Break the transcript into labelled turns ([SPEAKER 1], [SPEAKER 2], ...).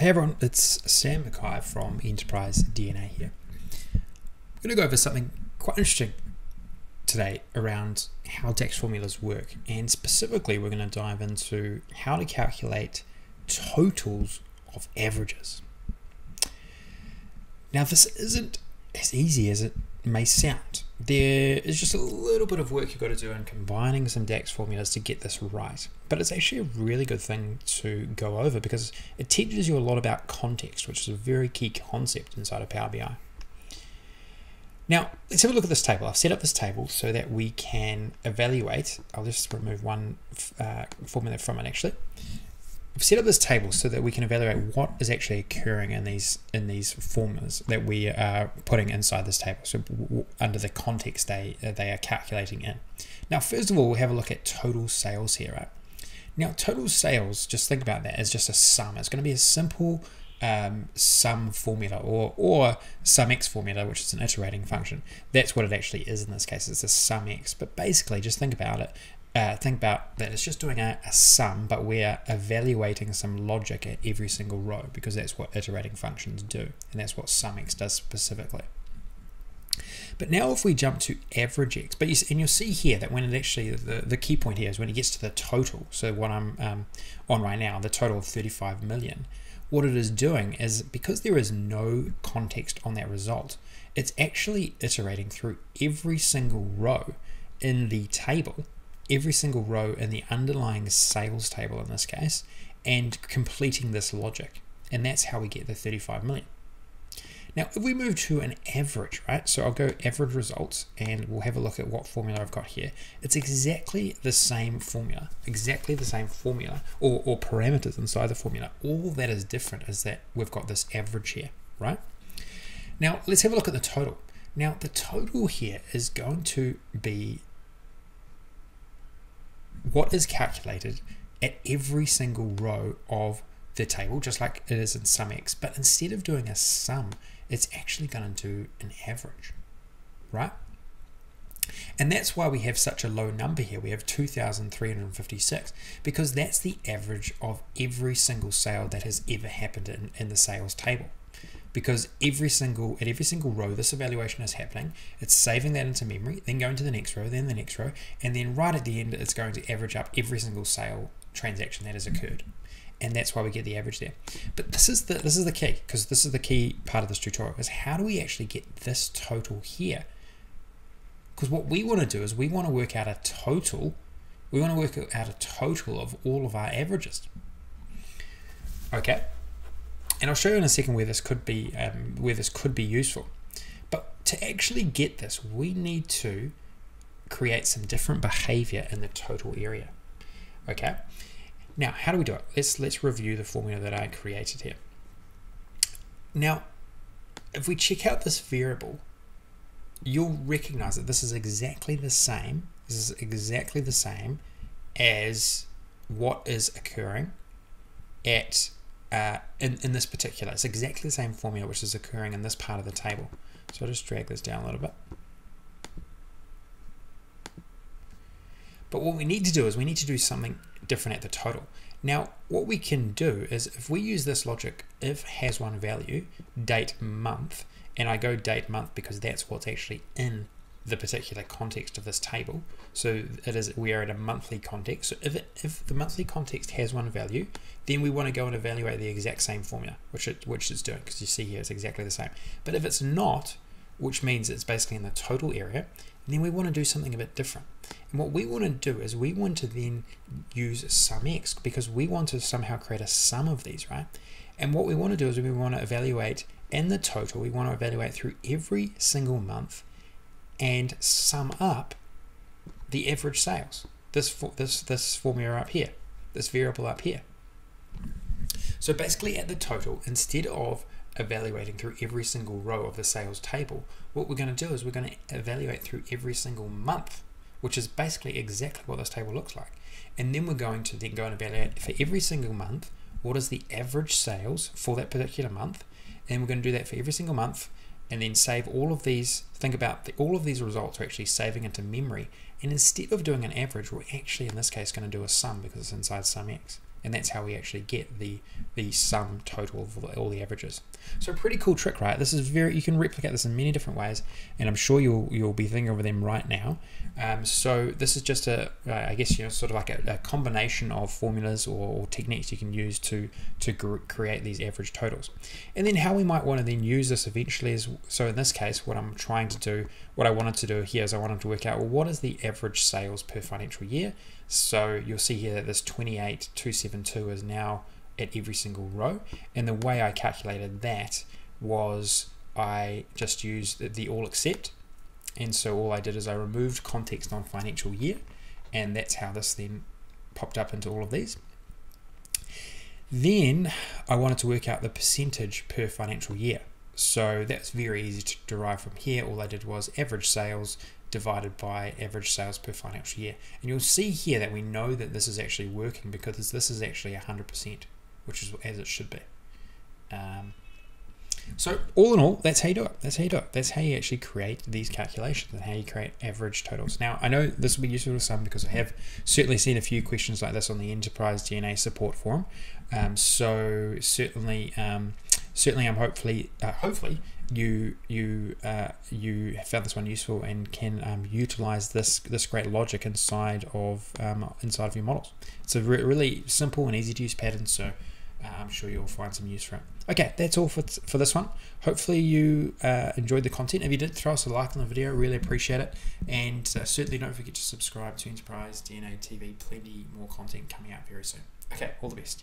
[SPEAKER 1] Hey everyone, it's Sam McKay from Enterprise DNA here. I'm going to go over something quite interesting today around how DAX formulas work, and specifically, we're going to dive into how to calculate totals of averages. Now, this isn't as easy as it may sound. There is just a little bit of work you've got to do in combining some DAX formulas to get this right. But it's actually a really good thing to go over because it teaches you a lot about context, which is a very key concept inside of Power BI. Now, let's have a look at this table. I've set up this table so that we can evaluate. I'll just remove one uh, formula from it actually. I've set up this table so that we can evaluate what is actually occurring in these in these formulas that we are putting inside this table. So under the context they they are calculating in. Now, first of all, we'll have a look at total sales here, right? Now, total sales, just think about that as just a sum. It's going to be a simple um, sum formula or or SumX formula, which is an iterating function. That's what it actually is in this case. It's a SumX. But basically, just think about it uh, think about that it's just doing a, a, sum, but we're evaluating some logic at every single row because that's what iterating functions do, and that's what SumX does specifically. But now if we jump to AverageX, but you, and you'll see here that when it actually, the, the key point here is when it gets to the total, so what I'm um, on right now, the total of 35 million, what it is doing is because there is no context on that result, it's actually iterating through every single row in the table every single row in the underlying sales table in this case and completing this logic. And that's how we get the 35 million. Now, if we move to an average, right? So I'll go average results and we'll have a look at what formula I've got here. It's exactly the same formula, exactly the same formula or, or parameters inside the formula. All that is different is that we've got this average here, right? Now, let's have a look at the total. Now, the total here is going to be what is calculated at every single row of the table, just like it is in SumX. But instead of doing a sum, it's actually going to do an average, right? And that's why we have such a low number here. We have 2,356 because that's the average of every single sale that has ever happened in, in the sales table because every single at every single row this evaluation is happening. It's saving that into memory then going to the next row then the next row and then right at the end it's going to average up every single sale transaction that has occurred. And that's why we get the average there. But this is the this is the key because this is the key part of this tutorial is how do we actually get this total here? Because what we want to do is we want to work out a total we want to work out a total of all of our averages. Okay and I'll show you in a second where this could be um, where this could be useful. But to actually get this, we need to create some different behavior in the total area. Okay. Now, how do we do it? Let's let's review the formula that I created here. Now, if we check out this variable, you'll recognize that this is exactly the same. This is exactly the same as what is occurring at uh, in, in this particular. It's exactly the same formula which is occurring in this part of the table. So I'll just drag this down a little bit. But what we need to do is we need to do something different at the total. Now, what we can do is if we use this logic, if has one value, date month, and I go date month because that's what's actually in the particular context of this table. So it is we are in a monthly context. So if it, if the monthly context has one value, then we want to go and evaluate the exact same formula, which it which it's doing because you see here it's exactly the same. But if it's not, which means it's basically in the total area, then we want to do something a bit different. And what we want to do is we want to then use SumX because we want to somehow create a sum of these, right? And what we want to do is we want to evaluate in the total, we want to evaluate through every single month and sum up the average sales. This this this formula up here, this variable up here. So basically, at the total, instead of evaluating through every single row of the sales table, what we're going to do is we're going to evaluate through every single month, which is basically exactly what this table looks like. And then we're going to then go and evaluate for every single month what is the average sales for that particular month, and we're going to do that for every single month and then save all of these, think about the, all of these results are actually saving into memory. And instead of doing an average, we're actually in this case going to do a sum because it's inside sum x. and that's how we actually get the the sum total of all the averages. So a pretty cool trick, right? This is very you can replicate this in many different ways, and I'm sure you'll you'll be thinking of them right now. Um, so this is just a uh, I guess you know sort of like a, a combination of formulas or, or, techniques you can use to to create these average totals, and then how we might want to then use this eventually is so in this case what I'm trying to do what I wanted to do here is I wanted to work out well what is the average sales per financial year. So you'll see here that this 28272 is now at every single row. And the way I calculated that was I just used the, the all except. And so all I did is I removed context on financial year. And that's how this then popped up into all of these. Then I wanted to work out the percentage per financial year. So that's very easy to derive from here. All I did was average sales divided by average sales per financial year. And you'll see here that we know that this is actually working because this is actually 100%, which is as it should be. Um, so all in all, that's how you do it. That's how you do it. That's how you actually create these calculations and how you create average totals. Now, I know this will be useful to some because I have certainly seen a few questions like this on the Enterprise DNA support forum. Um, so certainly, um, certainly, I'm hopefully, uh, hopefully, you you uh, you found this one useful and can um, utilize this this great logic inside of um, inside of your models. It's a re really simple and easy to use pattern, so uh, I'm sure you'll find some use for it. Okay, that's all for, for this one. Hopefully you uh, enjoyed the content. If you did, throw us a like on the video. Really appreciate it. And uh, certainly don't forget to subscribe to Enterprise DNA TV. Plenty more content coming out very soon. Okay, all the best.